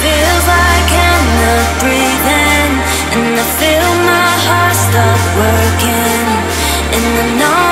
feels like I'm not breathing And I feel my heart stop working. And I know